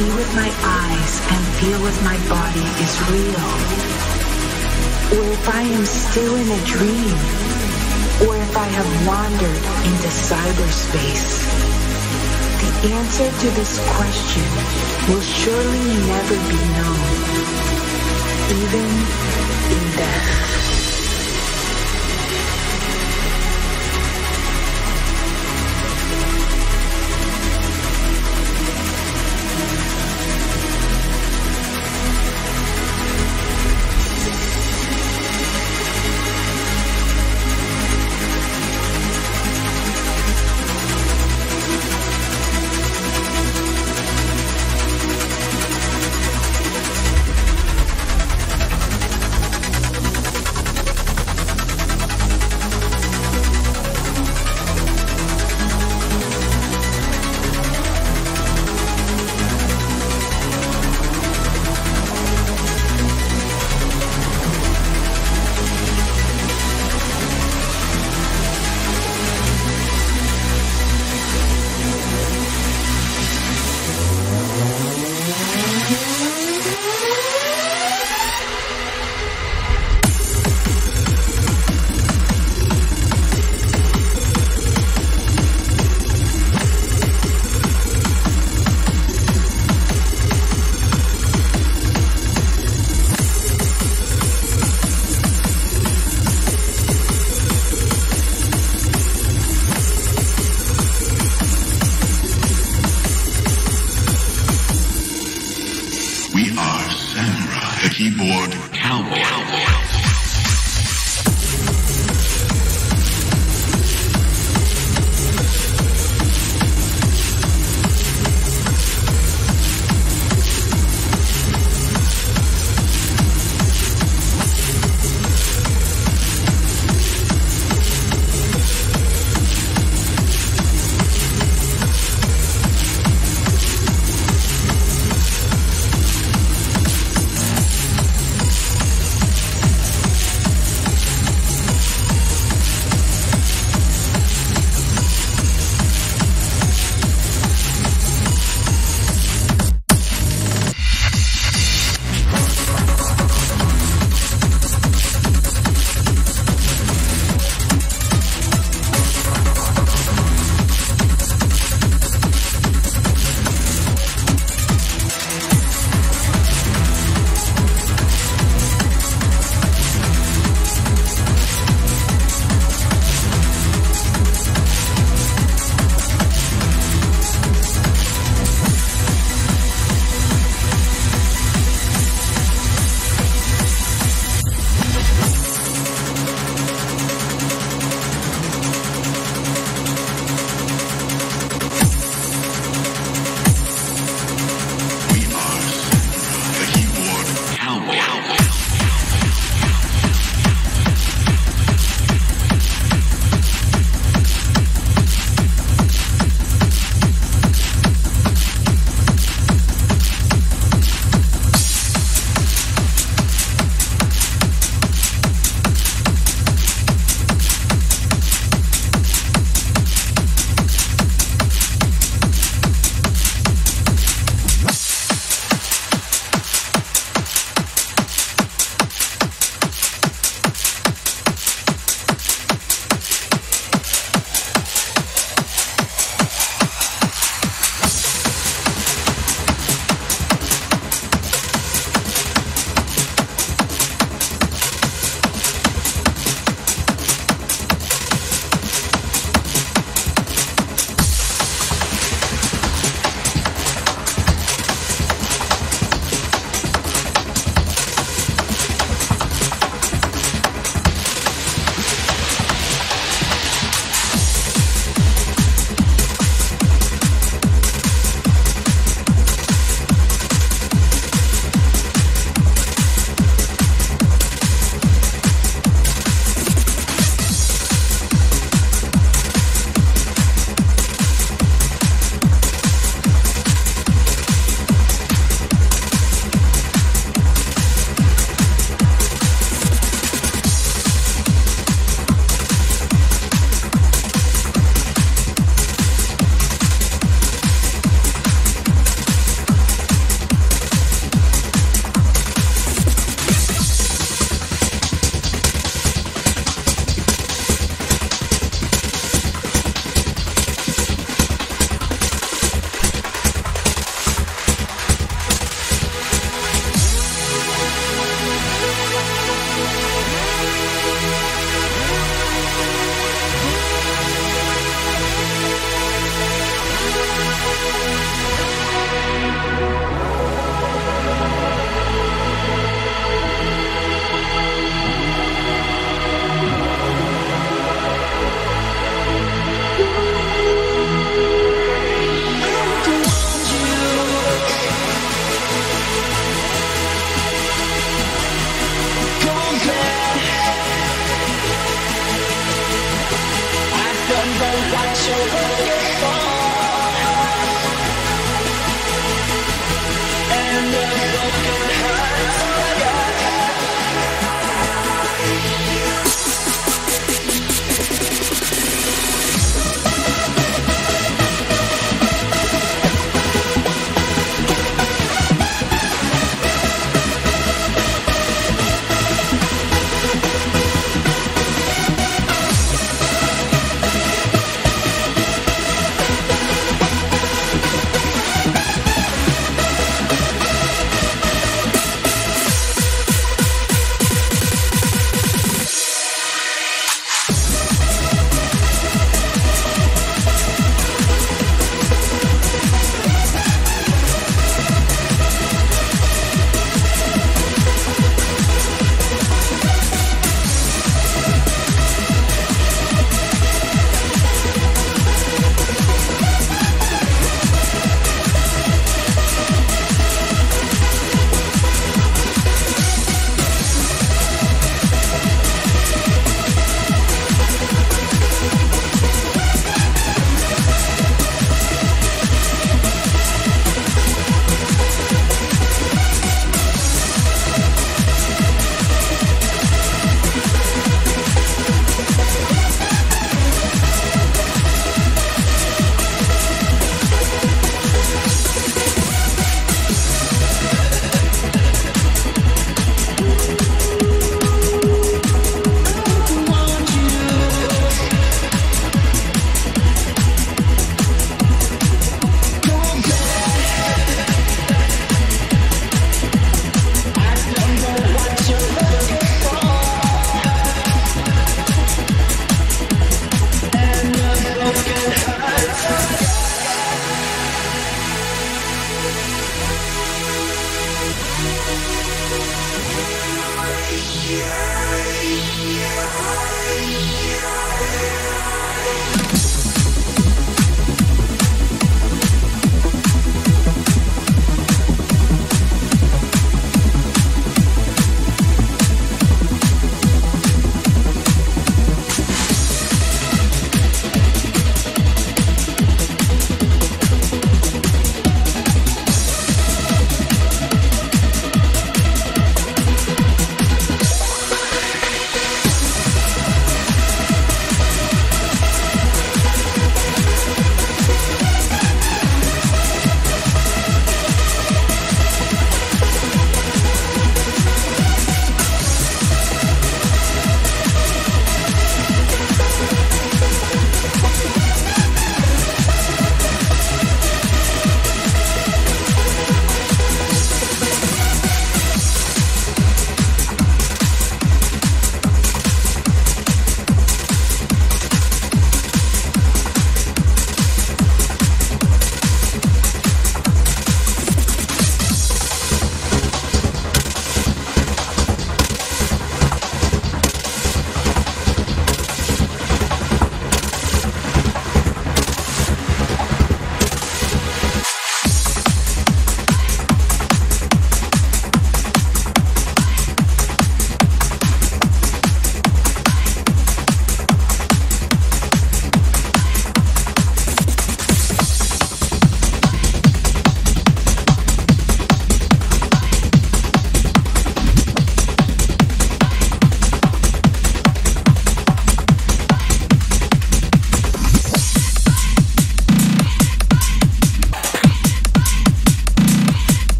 see with my eyes and feel with my body is real. Or if I am still in a dream. Or if I have wandered into cyberspace. The answer to this question will surely never be known, even in death.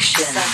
Seduction.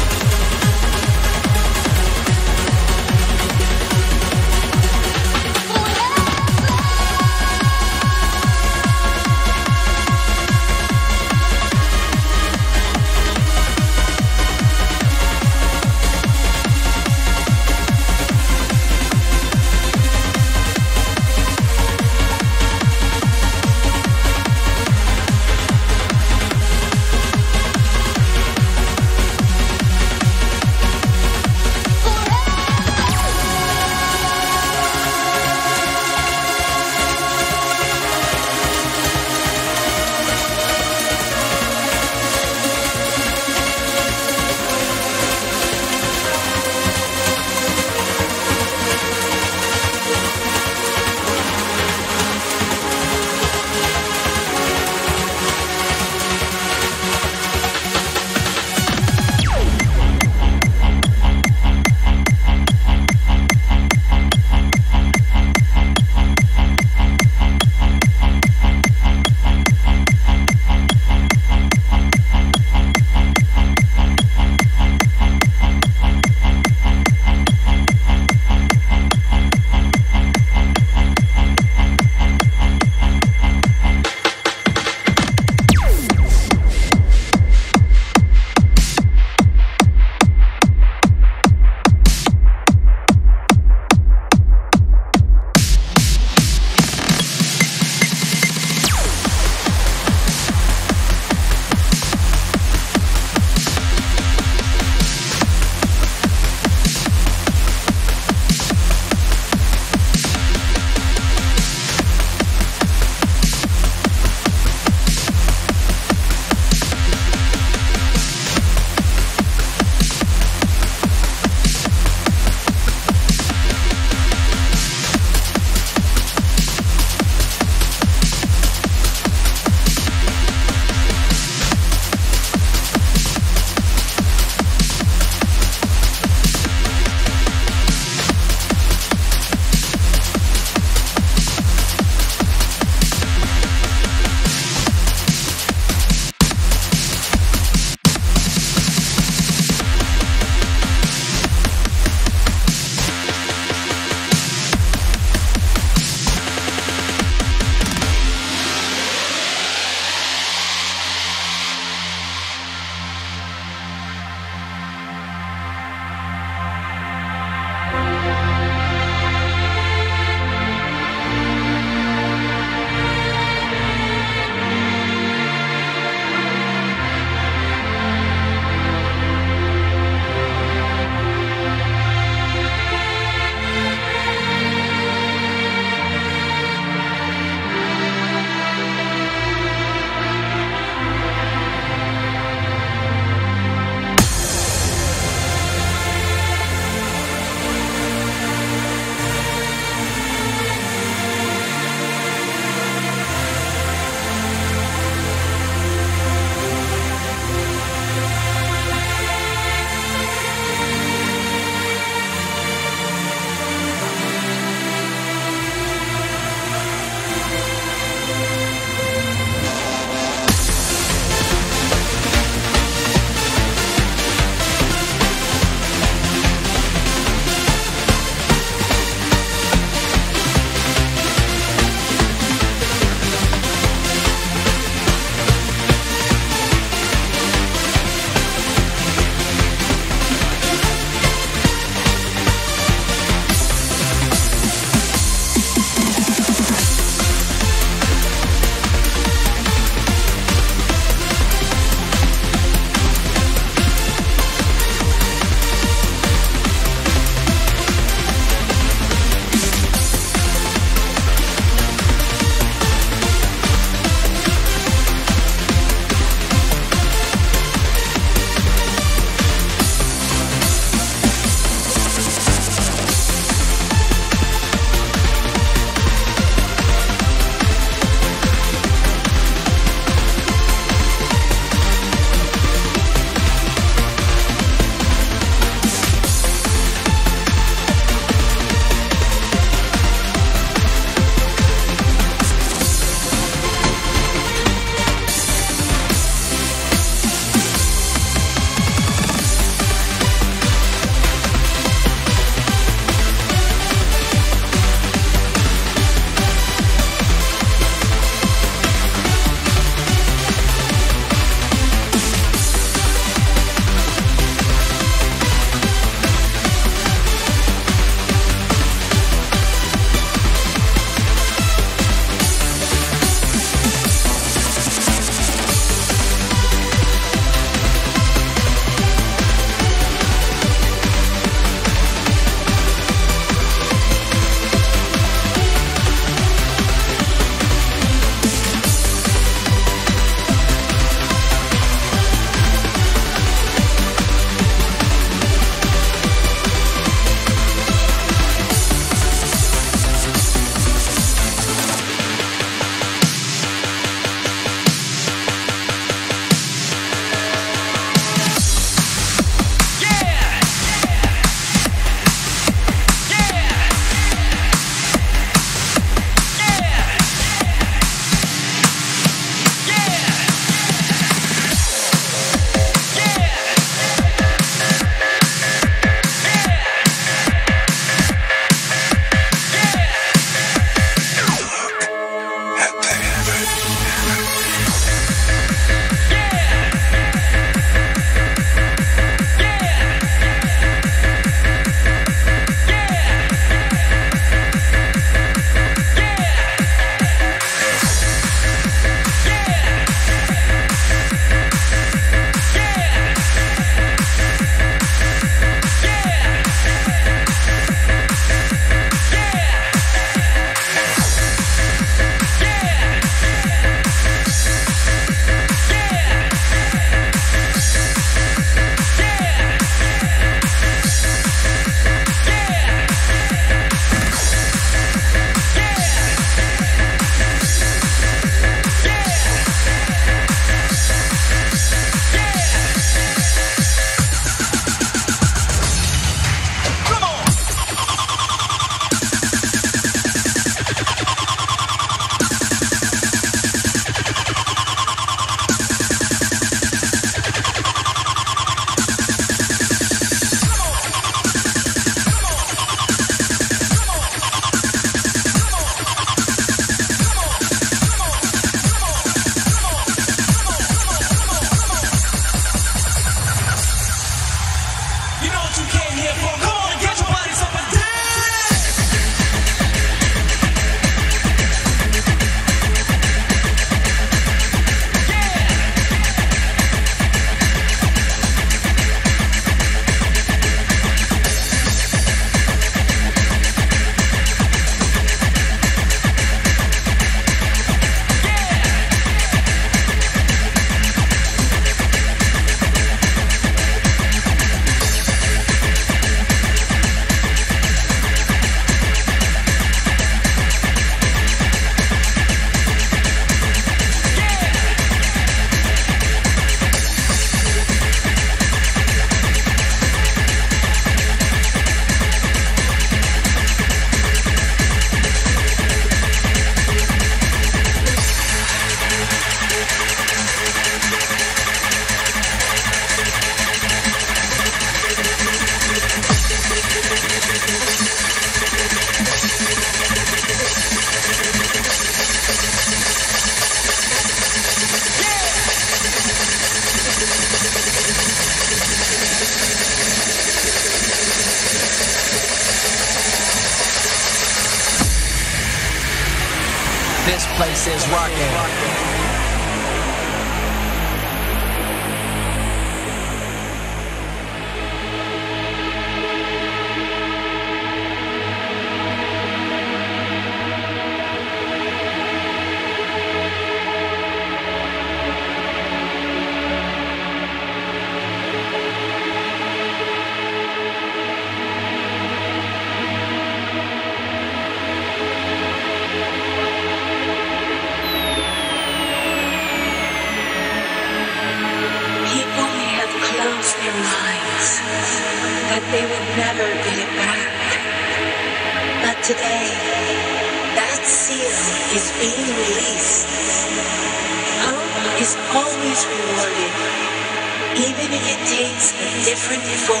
Each other,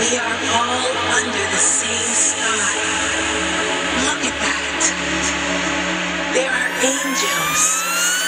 each other, and